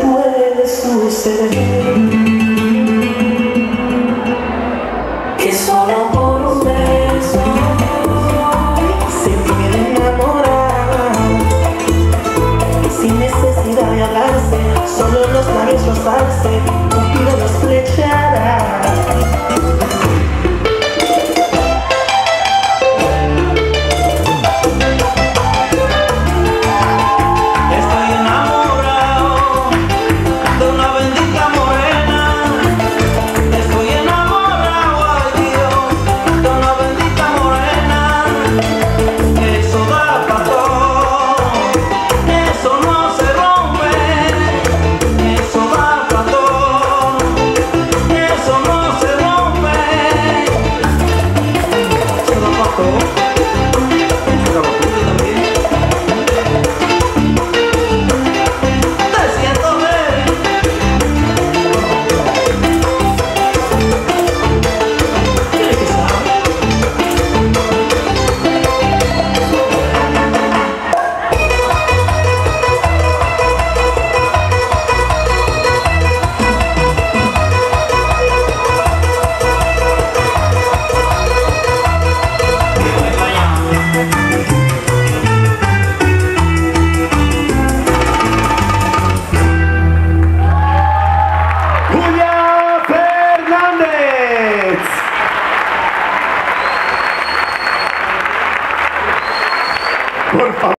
puede suceder que solo por un beso se puede enamorar sin necesidad de hablarse solo los labios rozarse Por favor.